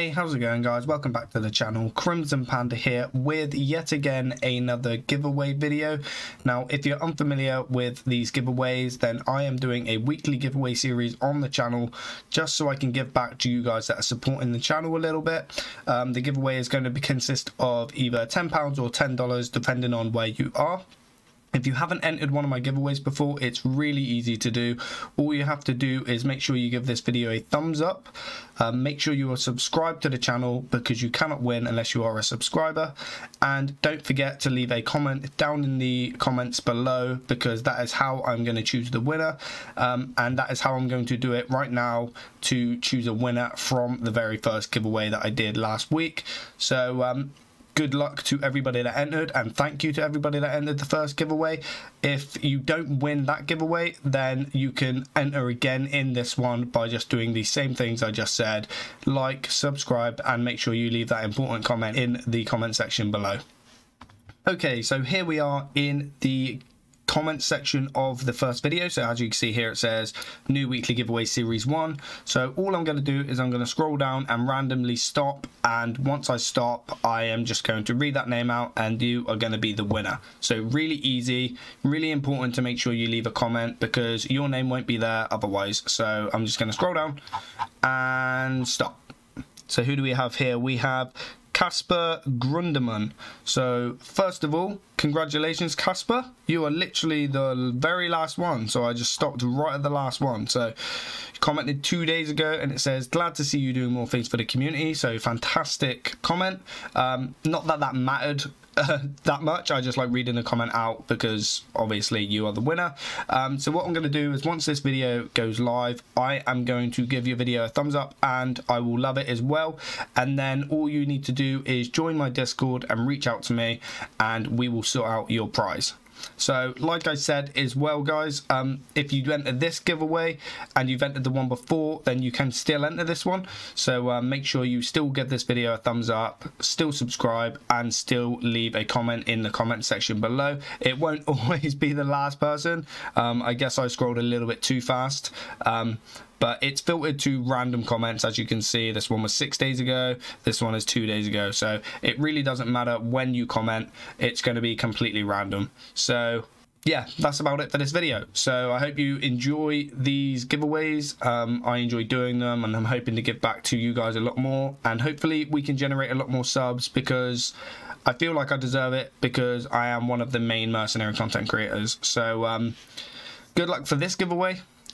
Hey, how's it going guys? Welcome back to the channel. Crimson Panda here with yet again another giveaway video. Now, if you're unfamiliar with these giveaways, then I am doing a weekly giveaway series on the channel just so I can give back to you guys that are supporting the channel a little bit. Um, the giveaway is going to consist of either £10 or $10 depending on where you are. If you haven't entered one of my giveaways before, it's really easy to do. All you have to do is make sure you give this video a thumbs up. Um, make sure you are subscribed to the channel because you cannot win unless you are a subscriber. And don't forget to leave a comment down in the comments below because that is how I'm going to choose the winner. Um, and that is how I'm going to do it right now to choose a winner from the very first giveaway that I did last week. So um, good luck to everybody that entered and thank you to everybody that entered the first giveaway. If you don't win that giveaway then you can enter again in this one by just doing the same things i just said. Like subscribe and make sure you leave that important comment in the comment section below. Okay so here we are in the comment section of the first video. So as you can see here, it says new weekly giveaway series one. So all I'm going to do is I'm going to scroll down and randomly stop. And once I stop, I am just going to read that name out and you are going to be the winner. So really easy, really important to make sure you leave a comment because your name won't be there otherwise. So I'm just going to scroll down and stop. So who do we have here? We have Casper Grundemann. So first of all, congratulations Casper. You are literally the very last one. So I just stopped right at the last one. So commented two days ago and it says glad to see you doing more things for the community so fantastic comment um, not that that mattered uh, that much. I just like reading the comment out because obviously you are the winner. Um, so what I'm going to do is once this video goes live I am going to give your video a thumbs up and I will love it as well. And then all you need to do is join my discord and reach out to me and we will sort out your prize so like I said as well guys, um, if you entered this giveaway and you've entered the one before, then you can still enter this one. So uh, make sure you still give this video a thumbs up, still subscribe and still leave a comment in the comment section below. It won't always be the last person. Um, I guess I scrolled a little bit too fast. Um, but it's filtered to random comments as you can see this one was six days ago this one is two days ago so it really doesn't matter when you comment it's going to be completely random so yeah, that's about it for this video. So I hope you enjoy these giveaways. Um, I enjoy doing them and I'm hoping to give back to you guys a lot more. And hopefully we can generate a lot more subs because I feel like I deserve it because I am one of the main mercenary content creators. So um, good luck for this giveaway